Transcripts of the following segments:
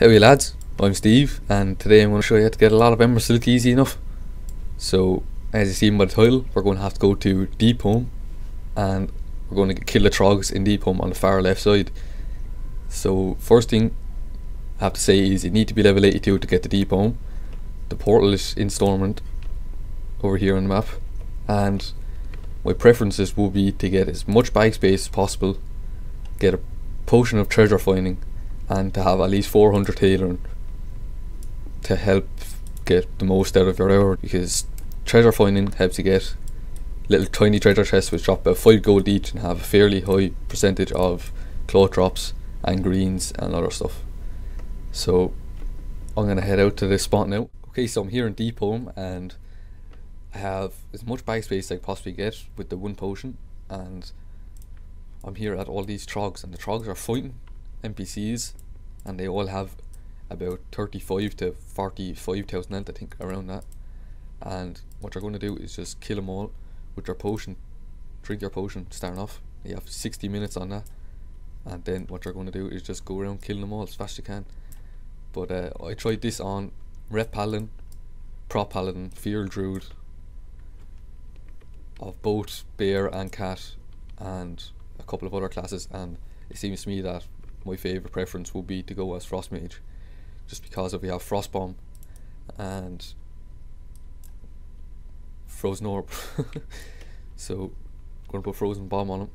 Hey lads, I'm Steve and today I'm going to show you how to get a lot of Embersilk easy enough. So as you see by the title, we're going to have to go to Deepholm and we're going to kill the trogs in Deepholm on the far left side. So first thing I have to say is you need to be level 82 to get to Deepholm. The portal is in Stormwind over here on the map and my preferences will be to get as much bag space as possible, get a potion of treasure finding and to have at least 400 tailoring to help get the most out of your hour because treasure finding helps you get little tiny treasure chests which drop about 5 gold each and have a fairly high percentage of cloth drops and greens and other stuff. So I'm gonna head out to this spot now. Okay, so I'm here in Deepholm and I have as much bag space as I possibly get with the one potion and I'm here at all these trogs and the trogs are fighting NPCs and they all have about 35 to 45,000 health I think around that. And what you're going to do is just kill them all with your potion drink your potion starting off. You have 60 minutes on that and then what you're going to do is just go around killing them all as fast as you can. But uh, I tried this on Ret Paladin, Prot Paladin, Feral Druid of both Bear and Cat and a couple of other classes and it seems to me that my favourite preference would be to go as Frost Mage just because if we have Frost Bomb and Frozen Orb. So to put Frozen Bomb on him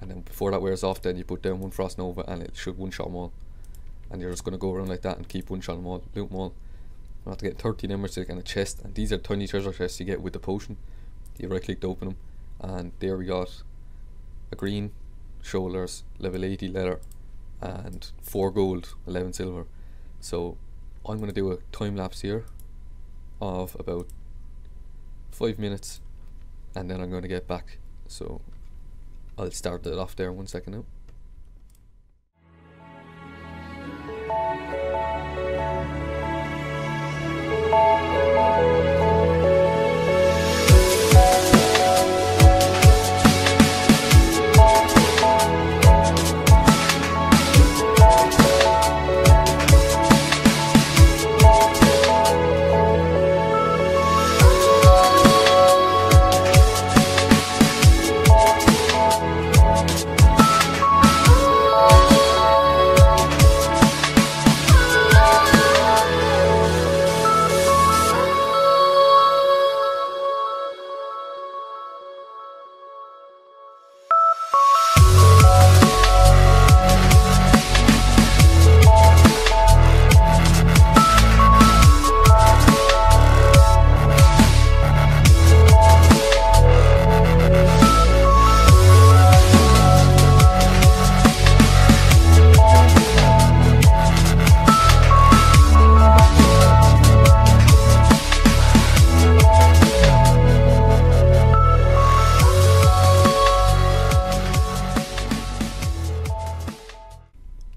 and then before that wears off then you put down one Frost Nova and it should one shot them all. And you're just going to go around like that and keep one shot them all, loot them all. You have to get 13 emeralds and a chest and these are tiny treasure chests you get with the potion. You right click to open them and there we got a green shoulders, level 80 leather, and 4 gold, 11 silver. So I'm going to do a time lapse here of about 5 minutes and then I'm going to get back. So I'll start it off there one second now.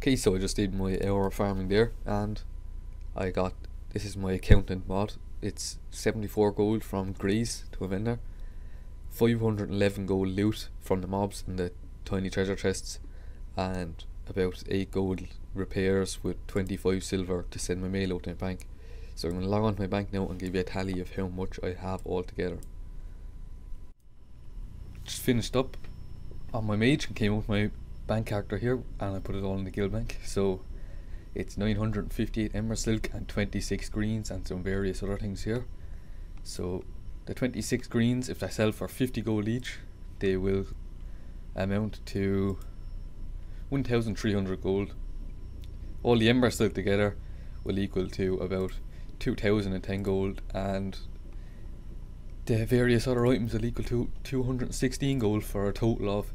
Okay, so I just did my hour of farming there and I got this is my accountant mod. It's 74 gold from Grease to a vendor, 511 gold loot from the mobs and the tiny treasure chests, and about 8 gold repairs with 25 silver to send my mail out to my bank. So I'm going to log on to my bank now and give you a tally of how much I have altogether. Just finished up on my mage and came out with my bank character here and I put it all in the guild bank. So it's 958 Embersilk and 26 greens and some various other things here. So the 26 greens if I sell for 50 gold each they will amount to 1300 gold. All the Embersilk together will equal to about 2010 gold and the various other items will equal to 216 gold for a total of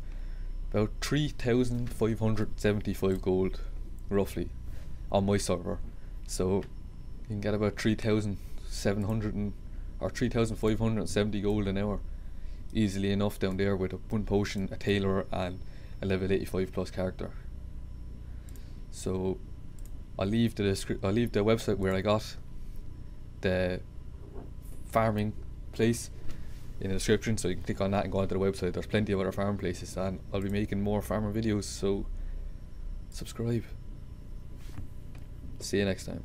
about 3,575 gold, roughly, on my server. So you can get about 3,700 or 3,570 gold an hour easily enough down there with a one potion, a tailor, and a level 85 plus character. So I'll leave the I'll leave the website where I got the farming place in the description so you can click on that and go onto the website. There's plenty of other farm places and I'll be making more farmer videos so subscribe. See you next time.